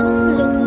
lung